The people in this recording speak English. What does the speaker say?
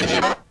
Thank you.